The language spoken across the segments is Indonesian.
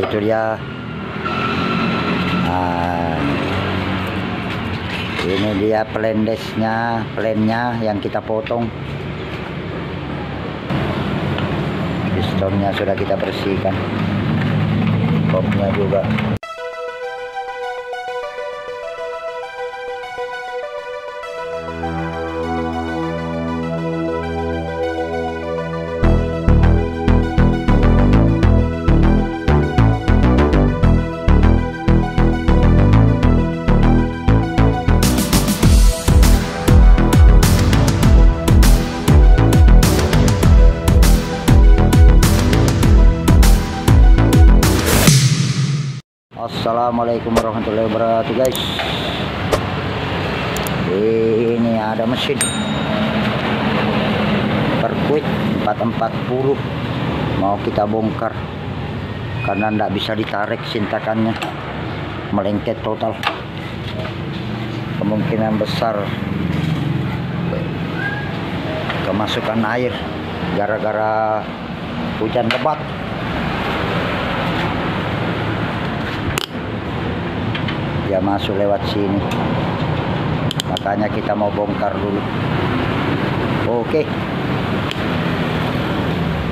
itu dia. Nah, ini dia plendesnya plannya yang kita potong. Pistonnya sudah kita bersihkan. Kopnya juga Assalamualaikum warahmatullahi wabarakatuh guys. Ini ada mesin. Perkuit 440 mau kita bongkar. Karena tidak bisa ditarik sintakannya. Melengket total. Kemungkinan besar kemasukan air gara-gara hujan lebat dia masuk lewat sini. Makanya kita mau bongkar dulu. Oke.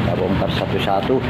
Kita bongkar satu-satu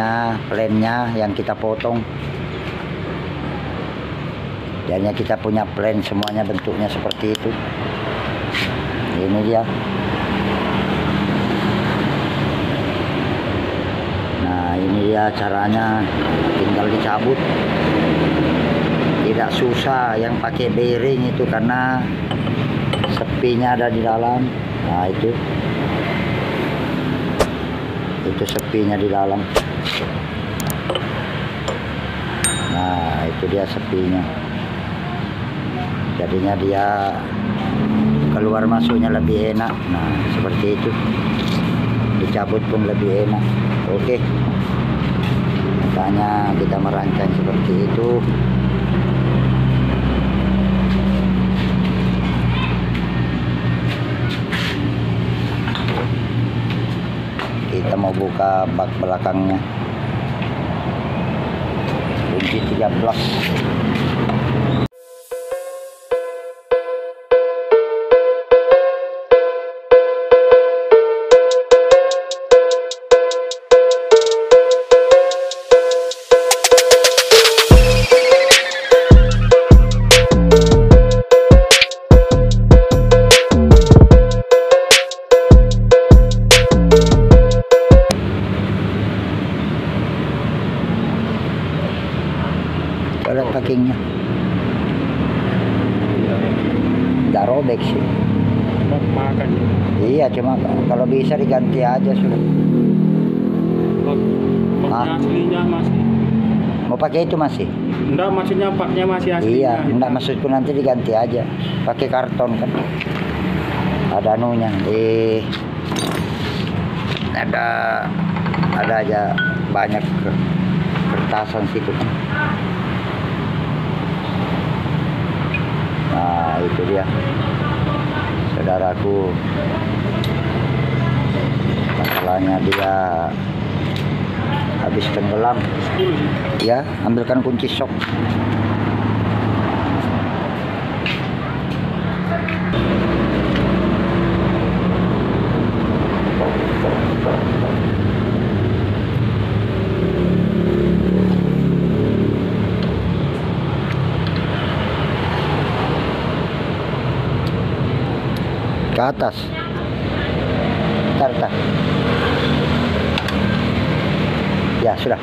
plendesnya, plannya yang kita potong. Jadinya kita punya plan semuanya bentuknya seperti itu. Ini dia. Nah, ini dia caranya tinggal dicabut. Tidak susah yang pakai bearing itu karena sepinya ada di dalam nah itu itu sepinya di dalam nah itu dia sepinya. Jadinya dia keluar masuknya lebih enak. Nah seperti itu. Dicabut pun lebih enak. Oke. Makanya kita merancang seperti itu. Kita mau buka bak belakangnya 2013 pakai itu masih? Enggak maksudnya paknya masih aslinya. Iya enggak maksudku nanti diganti aja. Pakai karton kan. Ada anunya. Di ada ada aja banyak ke- kertasan situ. Kan nah itu dia. Saudaraku. Masalahnya dia habis tenggelam. 10 sih ya ambilkan kunci sok ke atas sudah.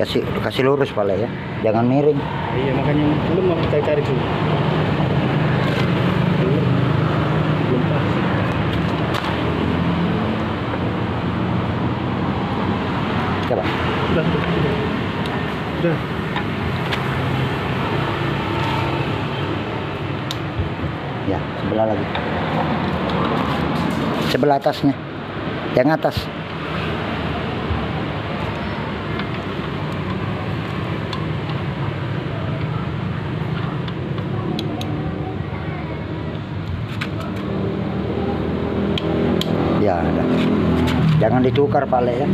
Kasih kasih lurus pala ya. Jangan miring. Iya makanya belum mau kita cari dulu coba. Udah udah udah. udah. Ya sebelah lagi. Sebelah atasnya yang atas. Ya ada. Jangan ditukar Pak Le ya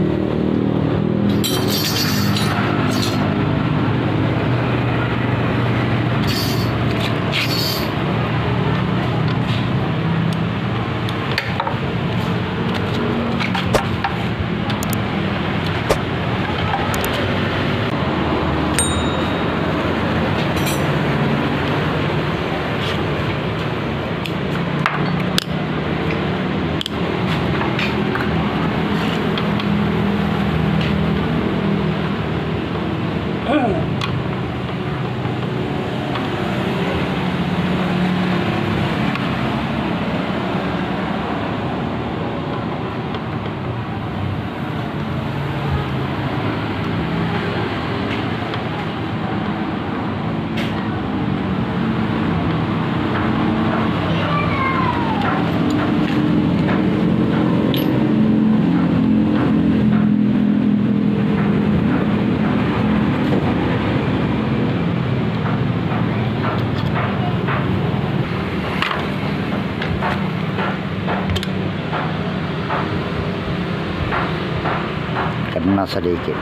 sedikit.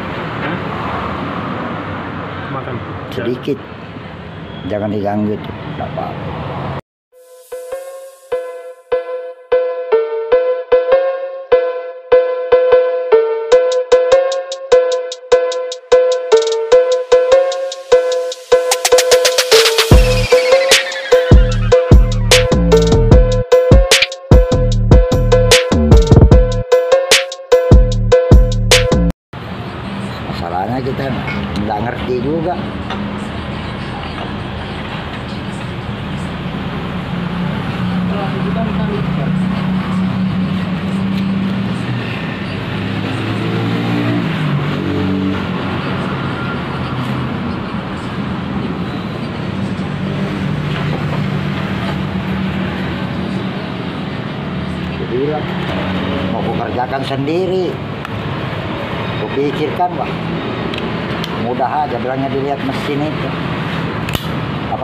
Makan? Sedikit. Jangan diganggu tuh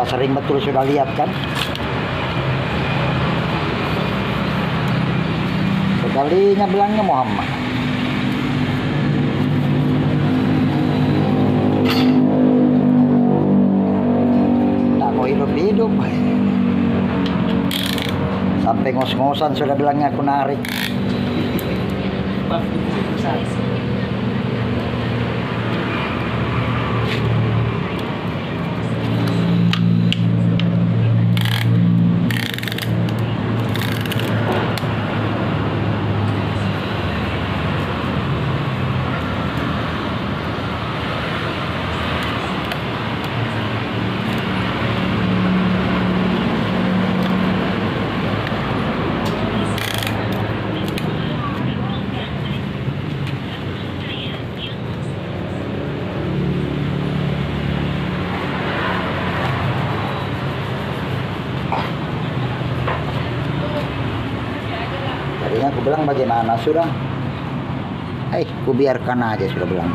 apa sering betul sudah lihat kan? Sekalinya bilangnya Muhammad. Tak mau hidup-hidup. Sampai ngos-ngosan sudah bilangnya aku narik Tadinya aku bilang bagaimana sudah. Eh, ku biarkan aja sudah bilang.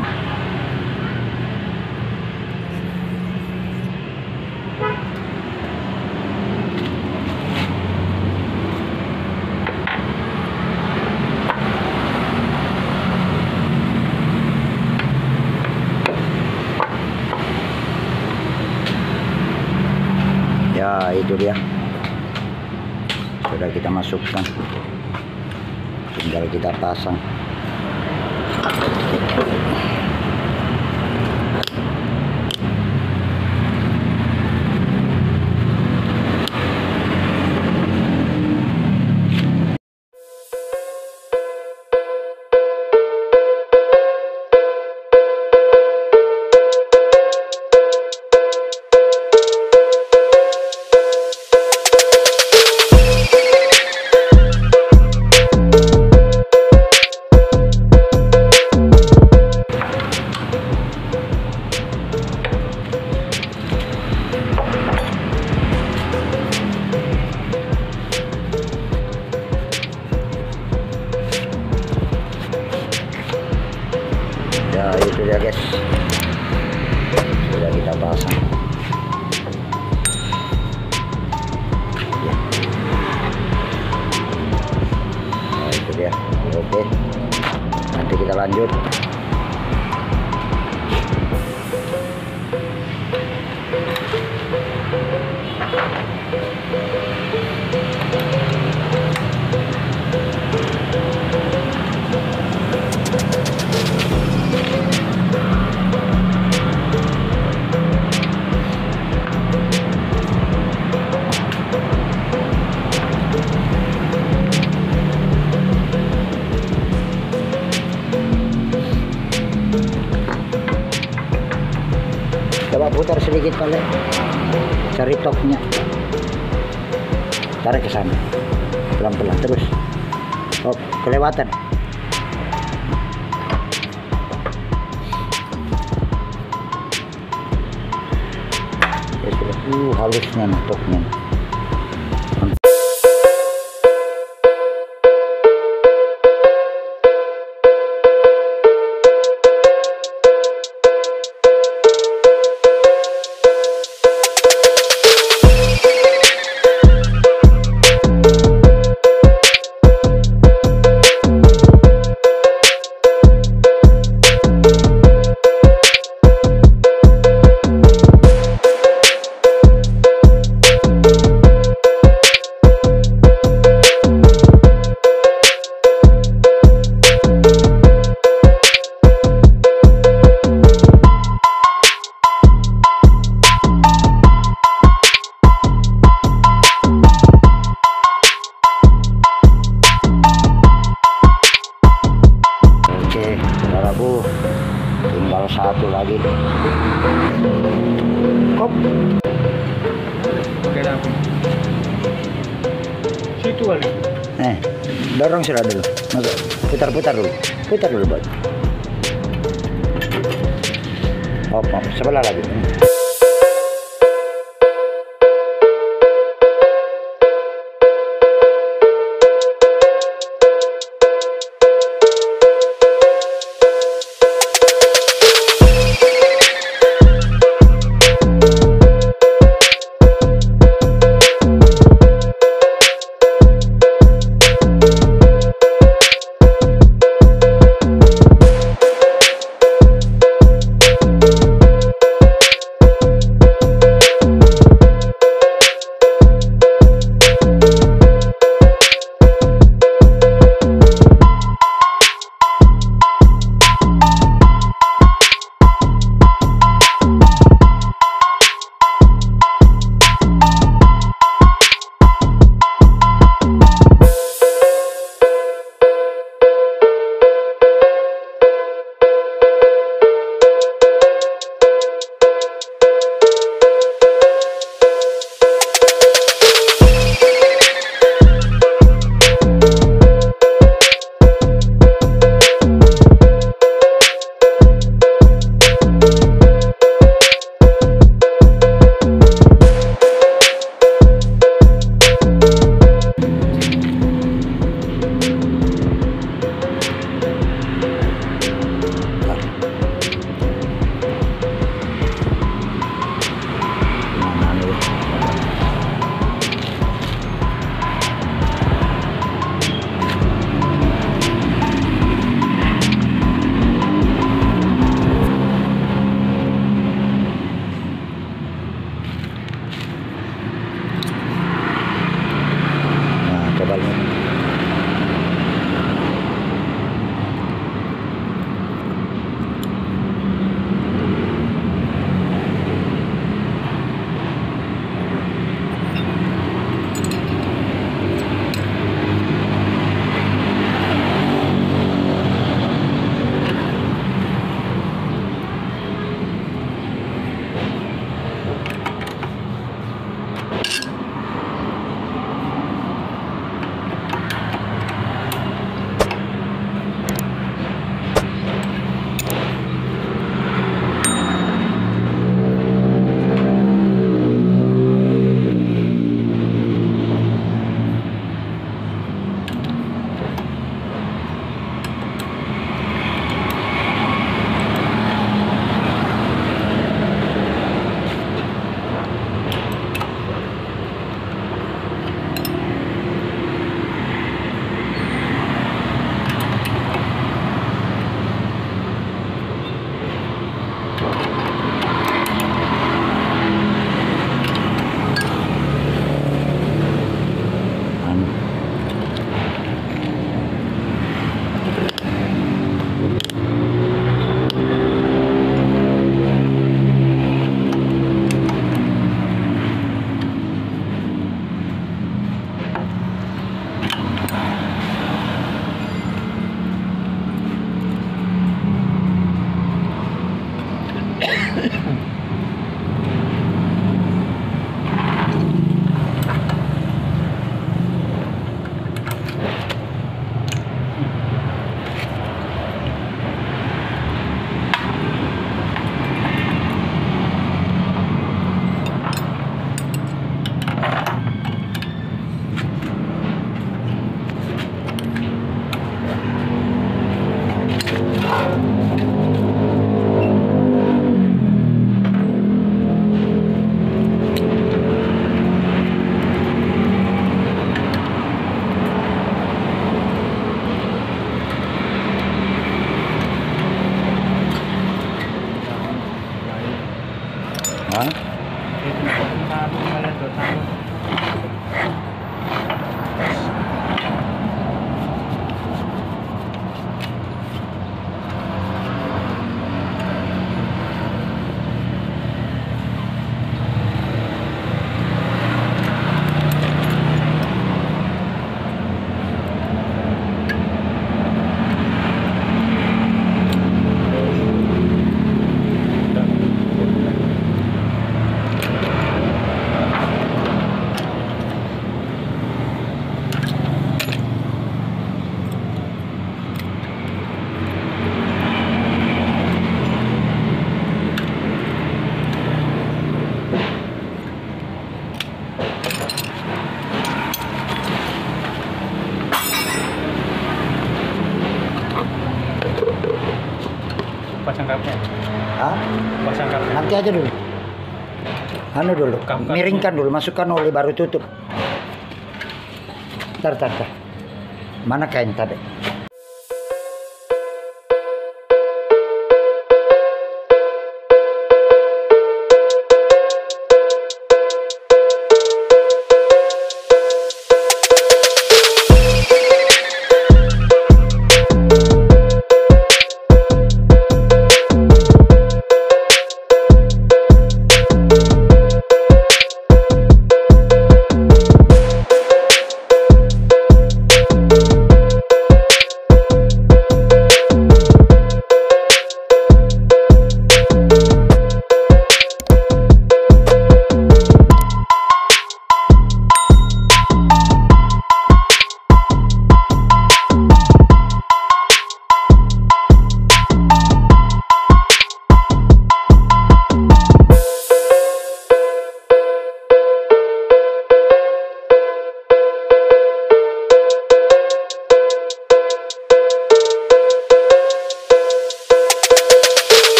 Ya, itu dia. Sudah kita masukkan tinggal kita pasang sedikit kali cari topnya. Tarik ke sana. Pelan-pelan terus. Oh kelewatan. Ya uh halusnya nih topnya Aja dulu. Anu dulu, Kamkan. miringkan dulu, masukkan oli baru tutup. Tar, tar, tar. Mana kain tadi?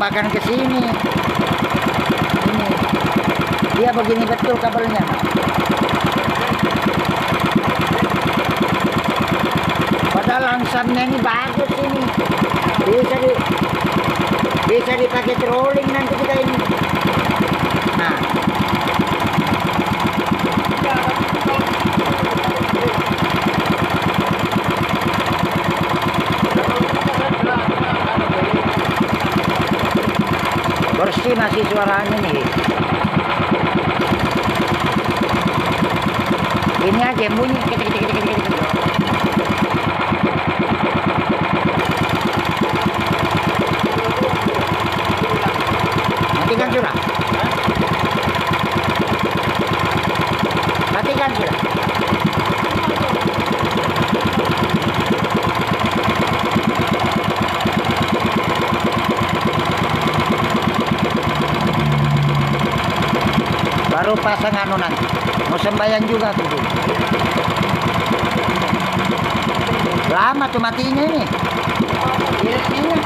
Direbakan ke sini. Ini. Dia begini betul kabelnya. Padahal langsamnya ini bagus ini. Bisa di bisa dipakai trolling nanti kita ini nah bersih masih suaranya nih. Ini aja bunyi ketik ketik ketik ketik matikan sudah matikan sudah baru pasang anu nanti mau sembahyang juga tuh lama tuh matinya ini. Iya.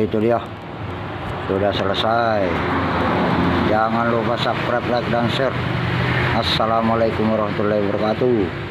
Itu dia. Sudah selesai. Jangan lupa subscribe, like, dan share. Assalamualaikum warahmatullahi wabarakatuh